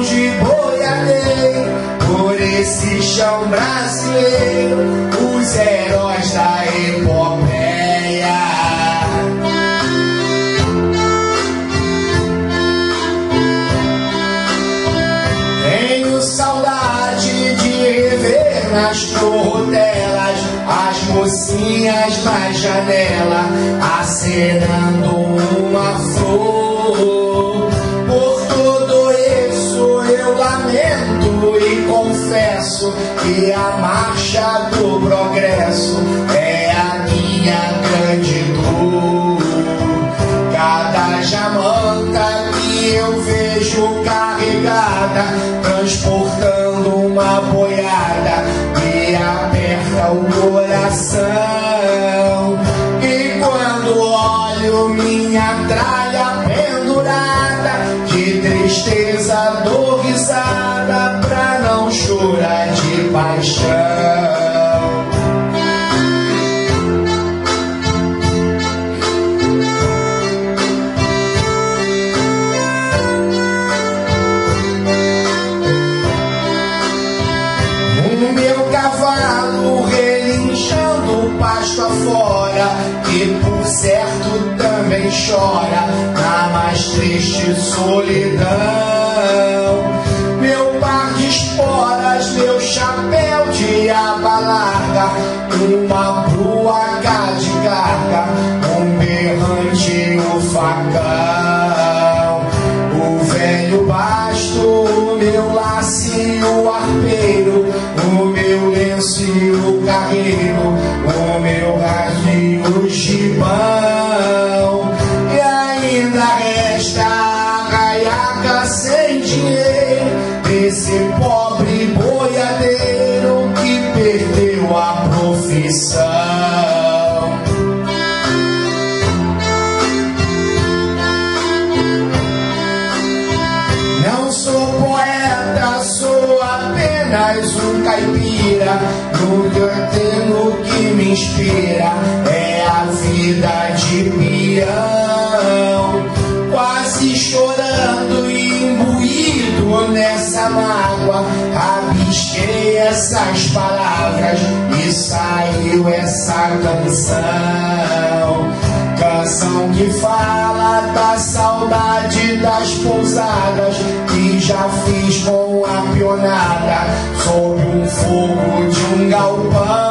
de boiadeiro. Por esse chão brasileiro, os heróis da epopeia. Tenho saudade de rever nas corrodelas as mocinhas na janela acenando uma flor. Que a marcha do progresso chora na mais triste solidão. Inspira é a vida de peão. Quase chorando e imbuído nessa mágoa, rabisquei essas palavras e saiu essa canção. Canção que fala da saudade das pousadas que já fiz com a pionada sob um fogo de um galpão.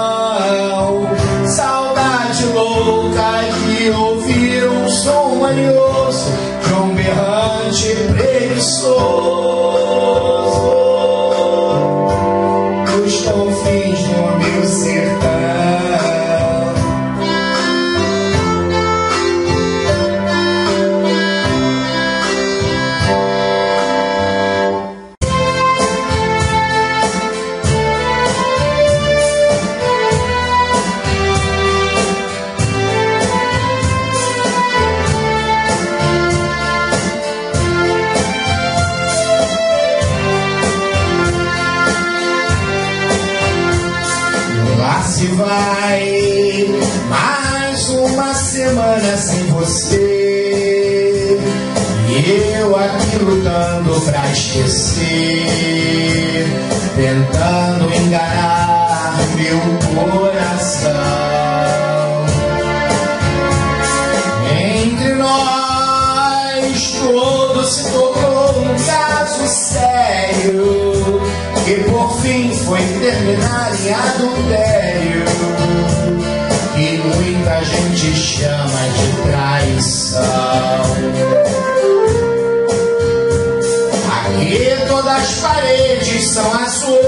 Paredes são azuis,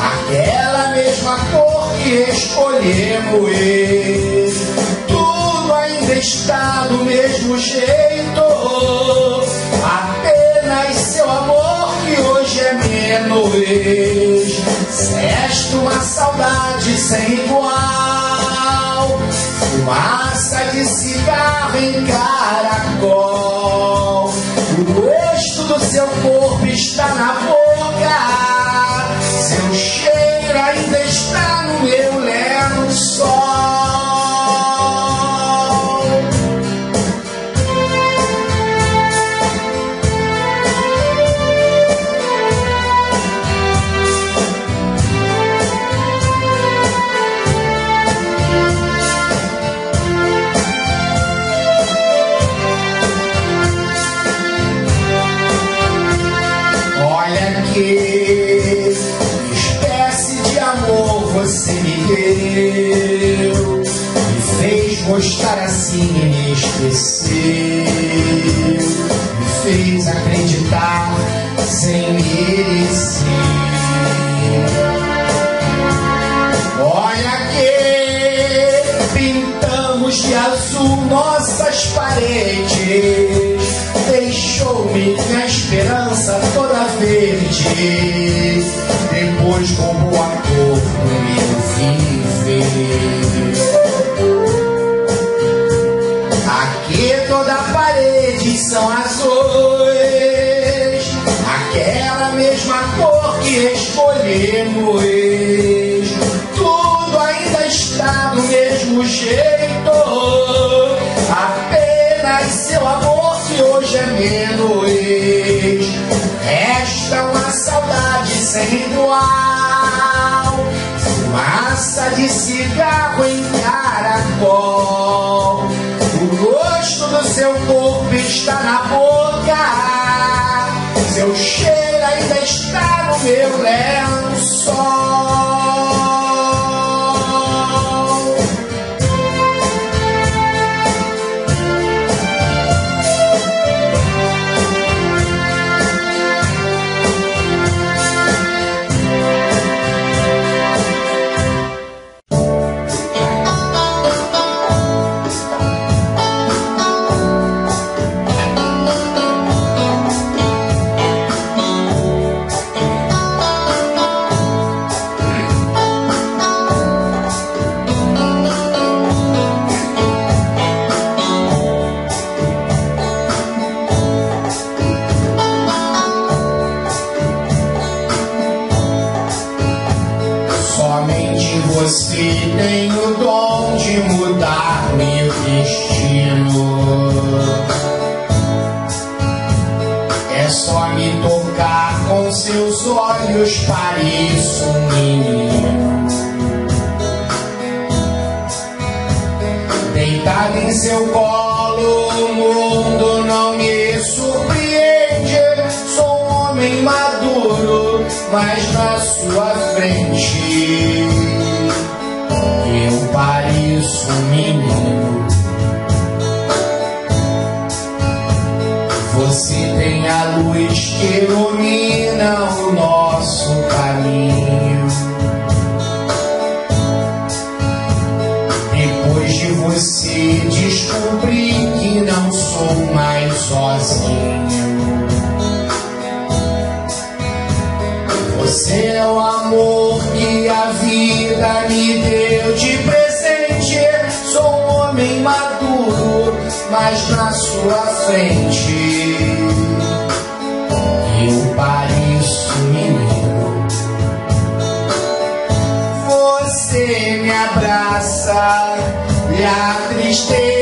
aquela mesma cor que escolhemos. Tudo ainda está do mesmo jeito, apenas seu amor que hoje é menos. Cesta uma saudade sem igual, fumaça de cigarro em caracol. Seu corpo está na boca esqueceu Me fez acreditar sem merecer. Olha que pintamos de azul nossas paredes. Deixou-me a esperança toda verde. de cigarro em caracol. O gosto do seu corpo está na boca, seu cheiro ainda está no meu lençol. abraça e a tristeza.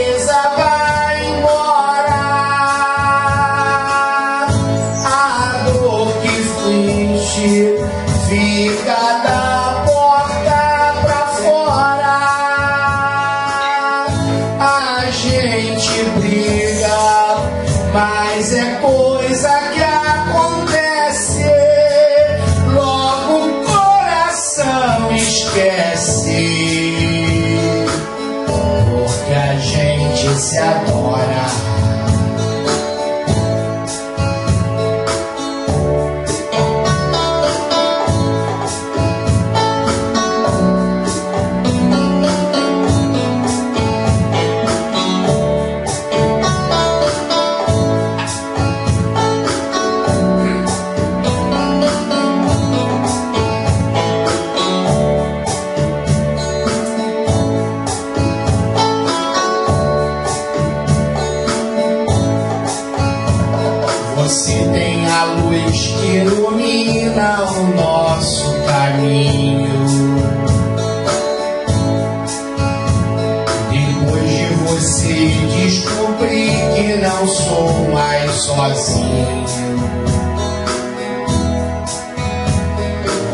estou mais assim. sozinho.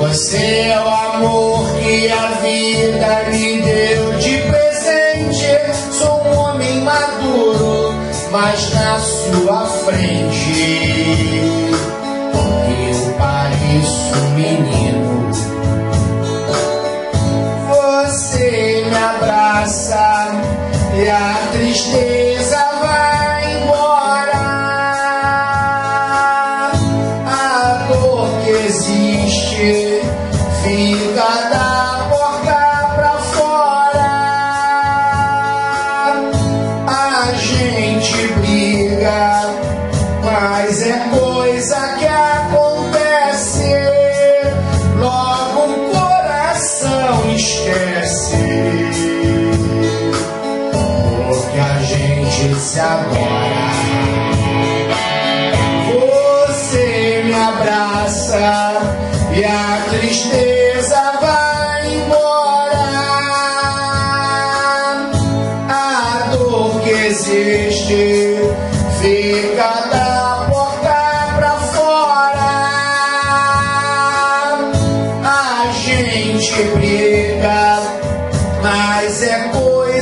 Você é o amor que a vida me deu de presente. Sou um homem maduro, mas na sua frente eu pareço um menino. Você me abraça e a tristeza.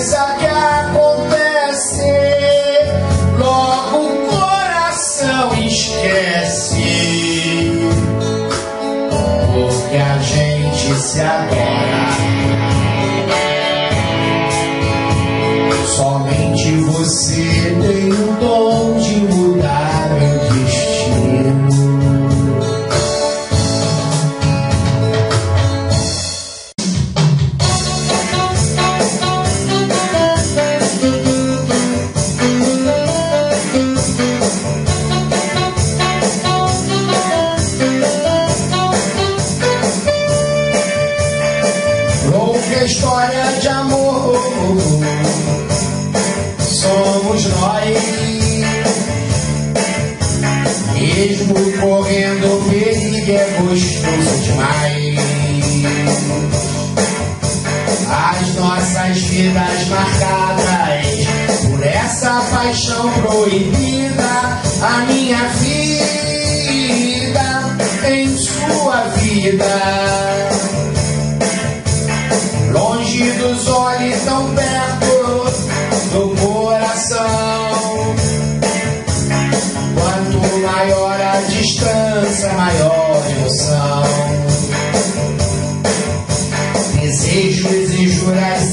Coisa que acontece. Logo o coração esquece. Porque a gente se adora. Somente você tem o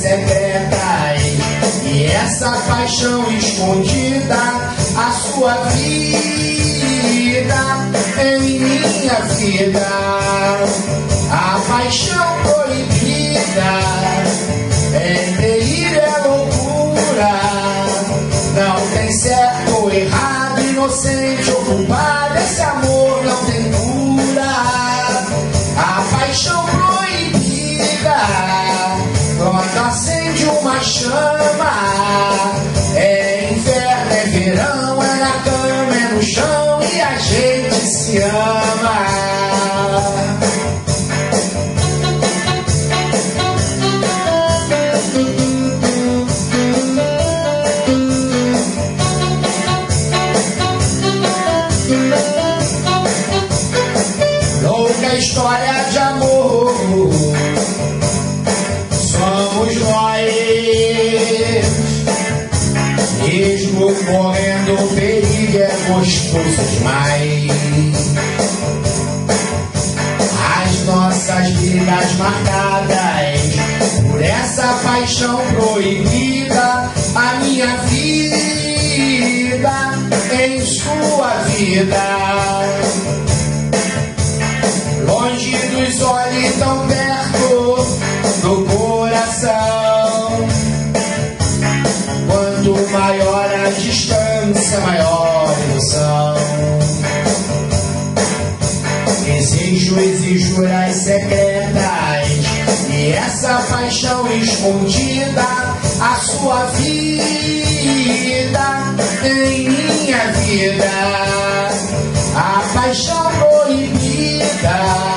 Secretas, e essa paixão escondida, a sua vida em minha vida. A paixão proibida é delírio, é loucura. Não tem certo errado, inocente culpado. Esse amor se ama. Louca história de amor somos nós, mesmo correndo perigo é gostoso demais. Marcadas por essa paixão proibida, a minha vida em sua vida longe dos olhos, tão perto do coração. Quanto maior a distância, maior a emoção. Desejos e juras secretas, essa paixão escondida, a sua vida em minha vida. A paixão proibida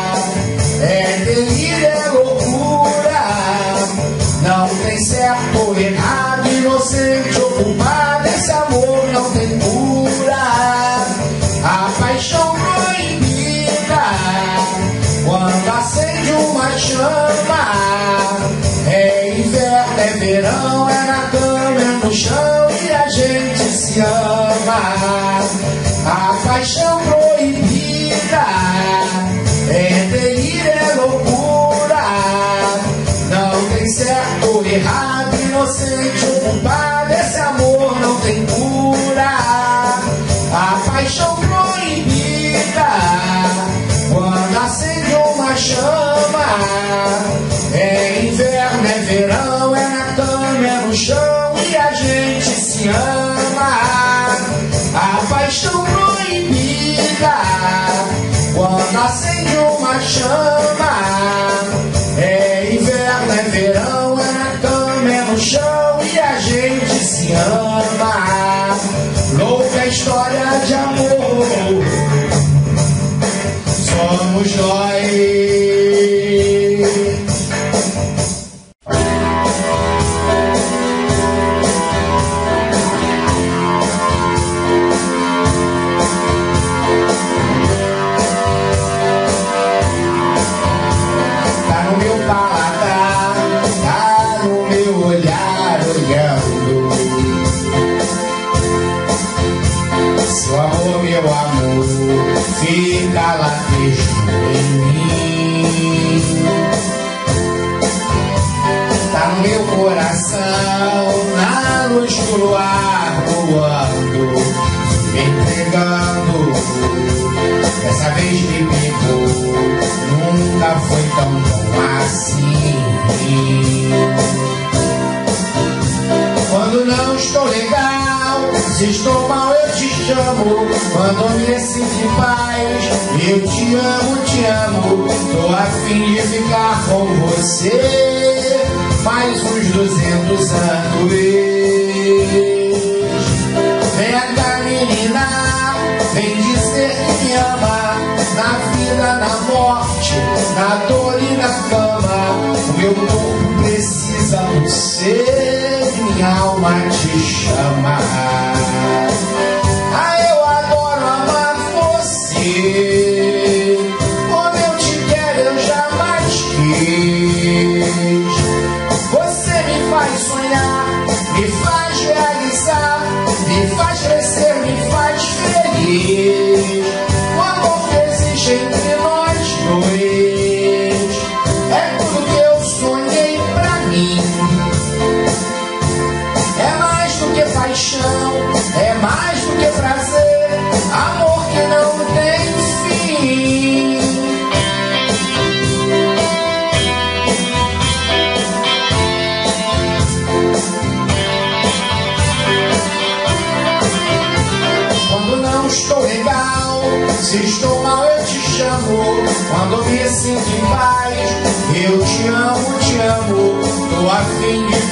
adormeci de paz Eu te amo, te amo. Tô afim de ficar com você. Mais uns 200 anos. Vem cá, menina Vem dizer que me ama. Na vida, na morte Na dor e na cama O meu corpo precisa de você Minha alma te chama.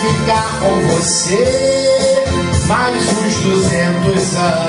ficar com você mais uns duzentos anos.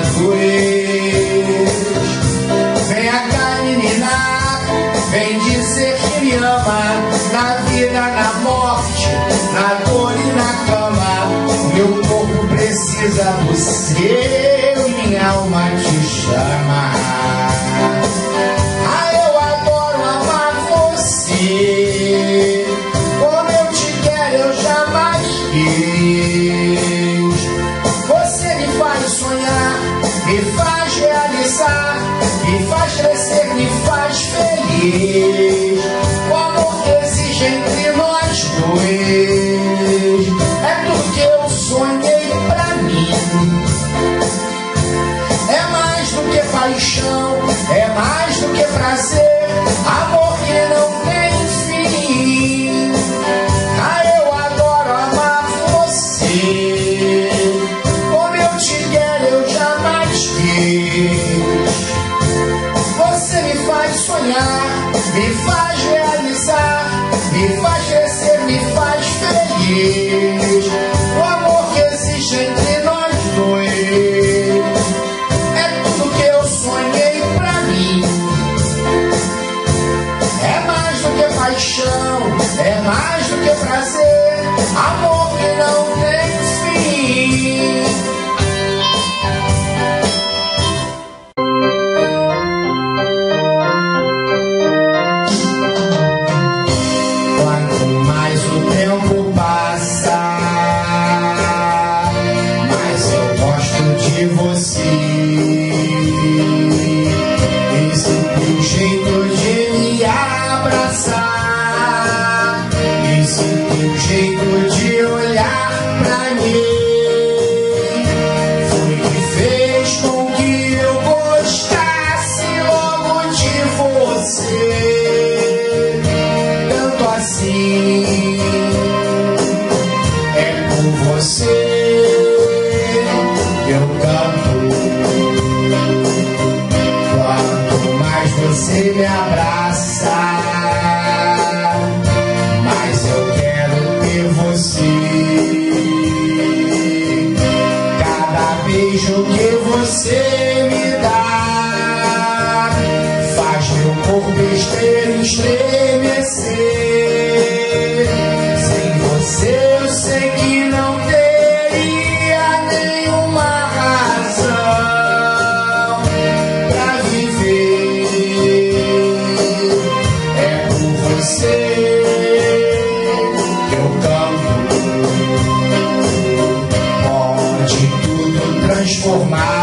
of my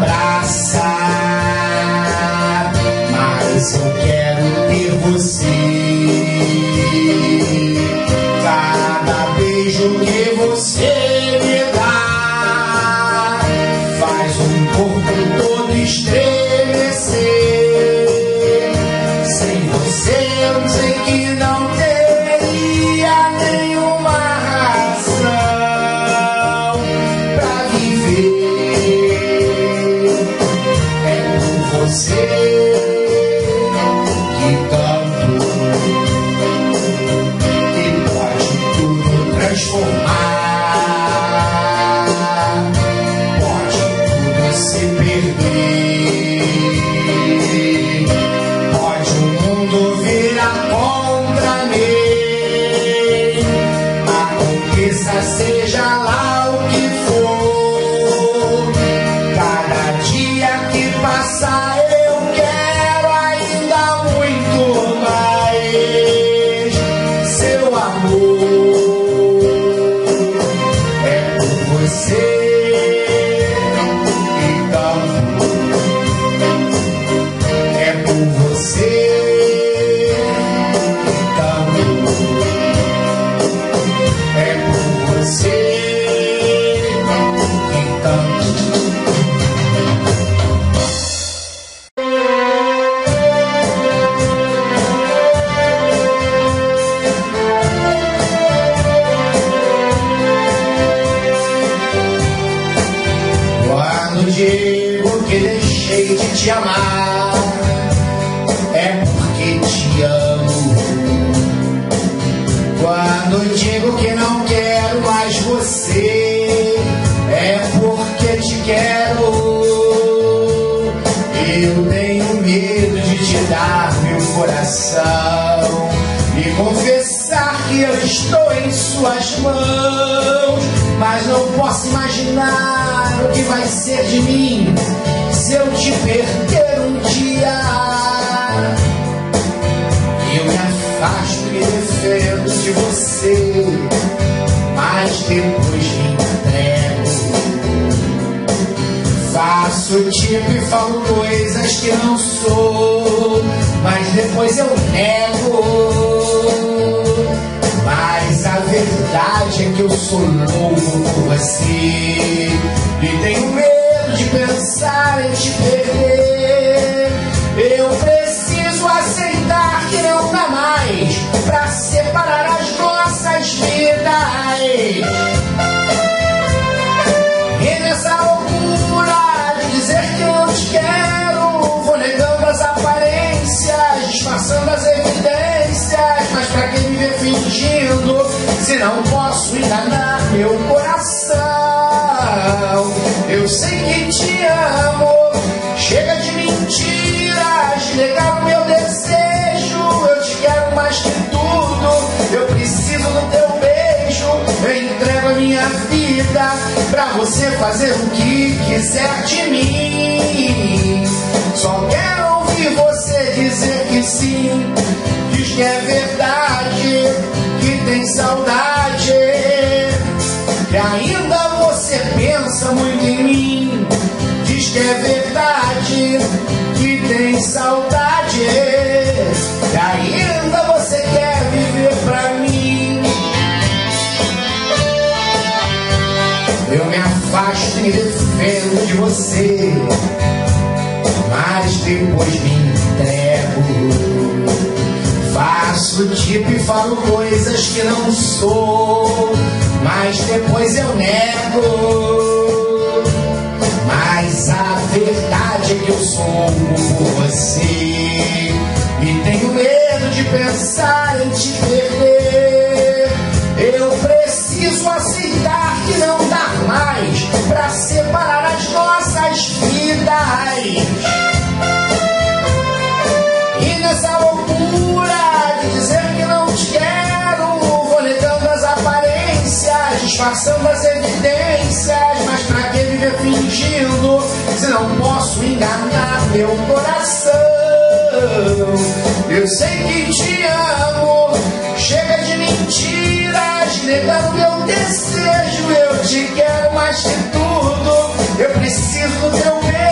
abraçar, mas eu quero ter você. Cada beijo que você pra separar as nossas vidas. E nessa loucura de dizer que eu te quero, vou negando as aparências, disfarçando as evidências. Mas pra quem me vê fingindo, se não posso enganar meu coração, eu sei que te amo. Você fazer o que quiser de mim. Só quero ouvir você dizer que sim. Diz que é verdade, que tem saudade. E ainda você pensa muito em mim. Diz que é verdade, que tem saudade. E ainda me afasto e me defendo de você, mas depois me entrego. Faço tipo e falo coisas que não sou, mas depois eu nego. Mas a verdade é que eu sou por você e tenho medo de pensar em te perder. E nessa loucura de dizer que não te quero, vou negando as aparências, disfarçando as evidências. Mas pra que viver fingindo se não posso enganar meu coração? Eu sei que te amo, chega de mentiras, negando meu desejo. Eu te quero mais que tudo, eu preciso do teu beijo.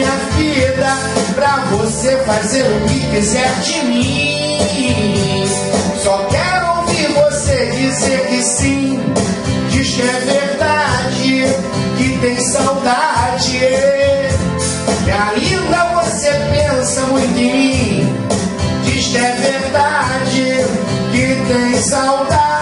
Minha vida pra você fazer o que quiser de mim. Só quero ouvir você dizer que sim, diz que é verdade, que tem saudade. E ainda você pensa muito em mim, diz que é verdade, que tem saudade.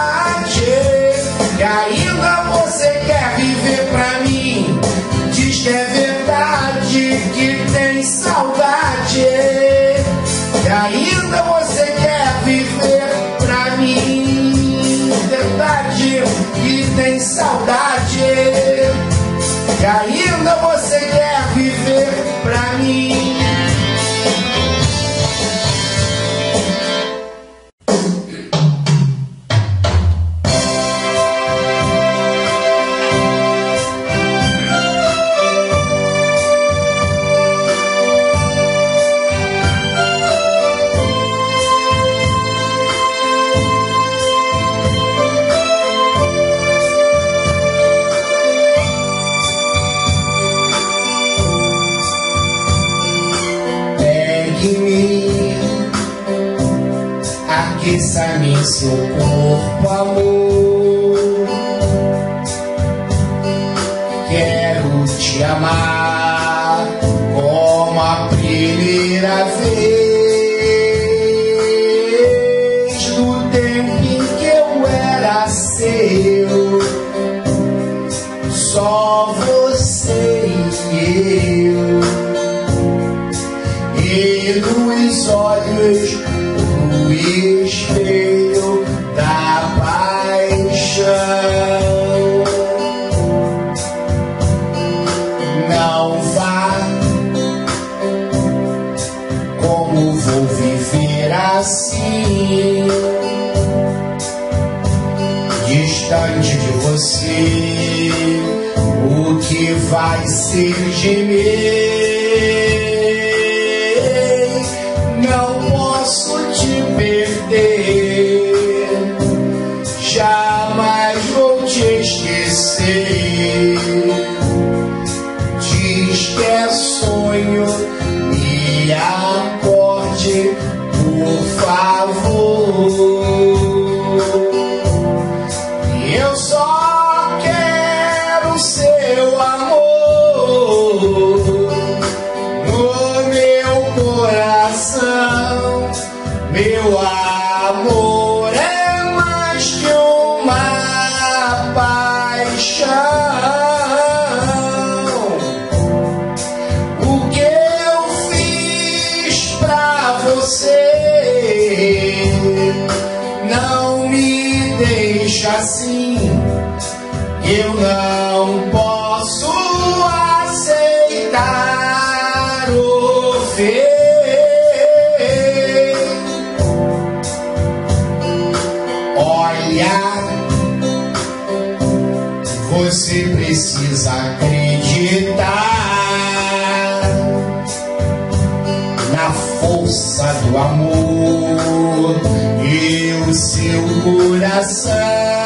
Saudade. E ainda que vai ser de na força do amor e o seu coração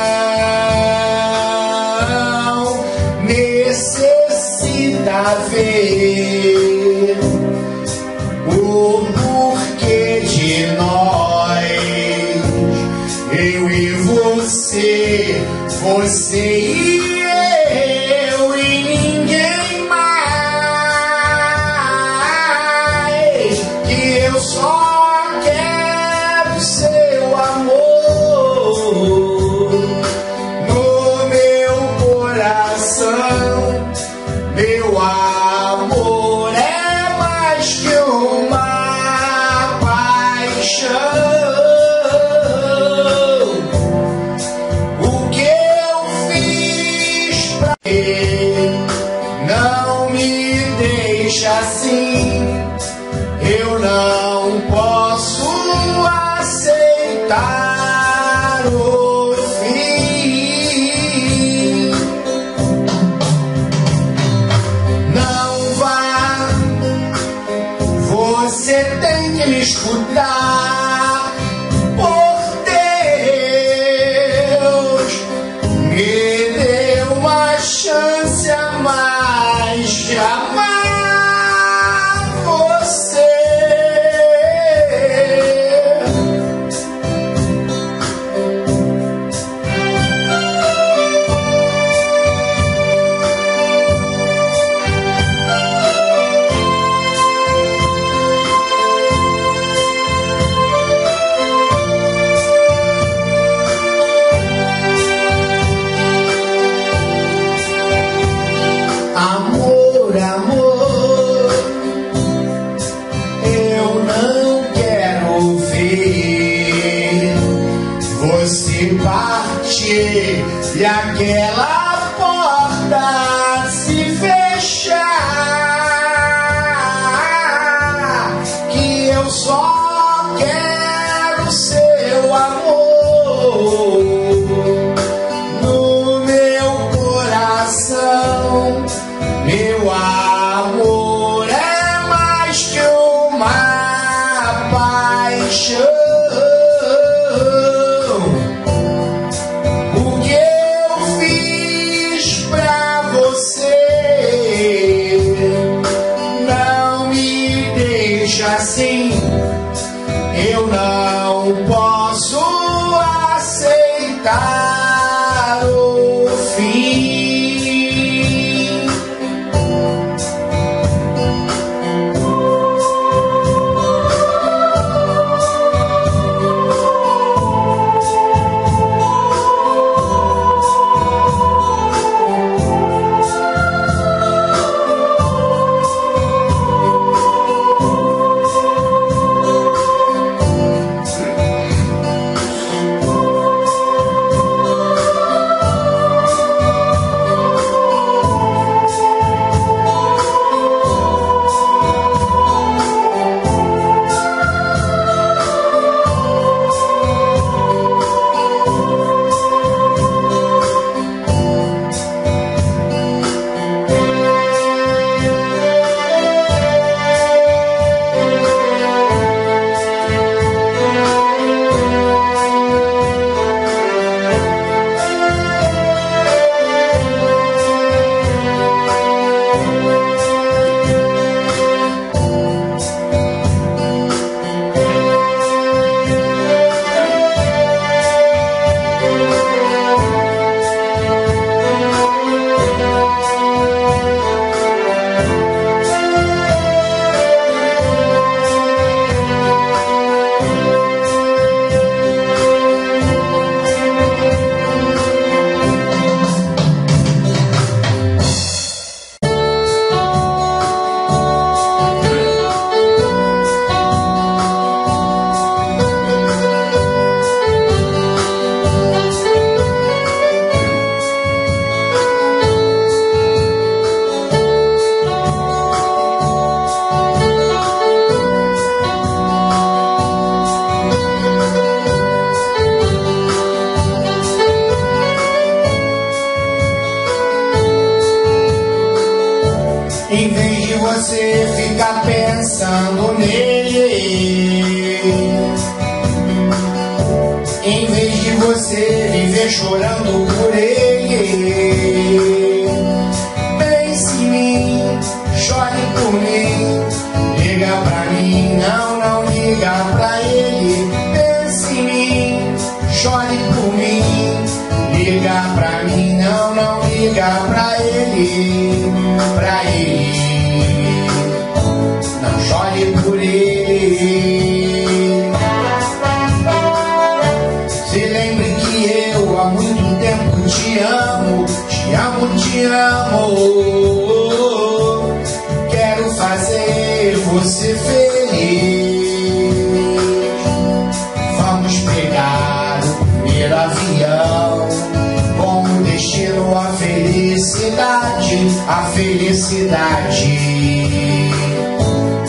cidade.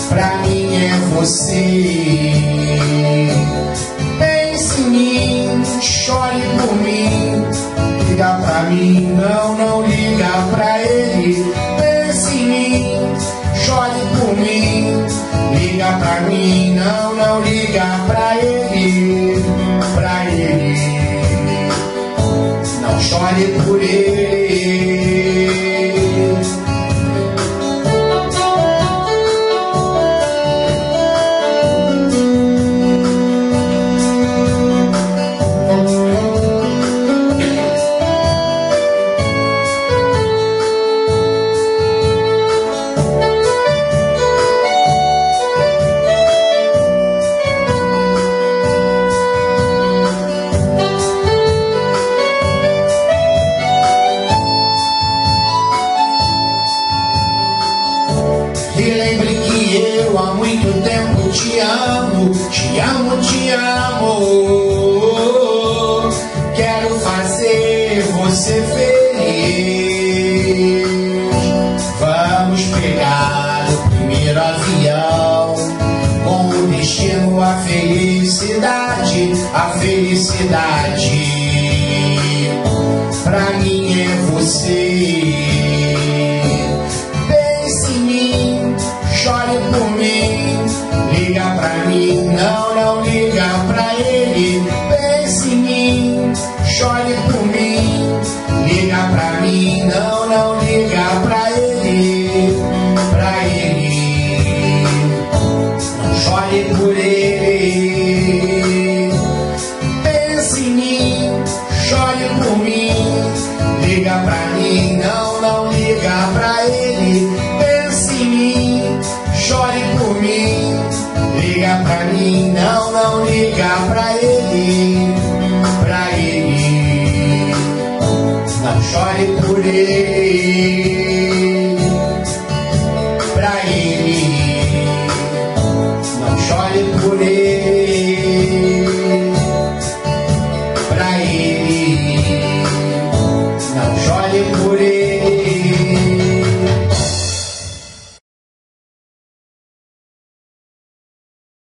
Pra mim é você. fazer você feliz. Vamos pegar o primeiro avião com destino à felicidade, à felicidade.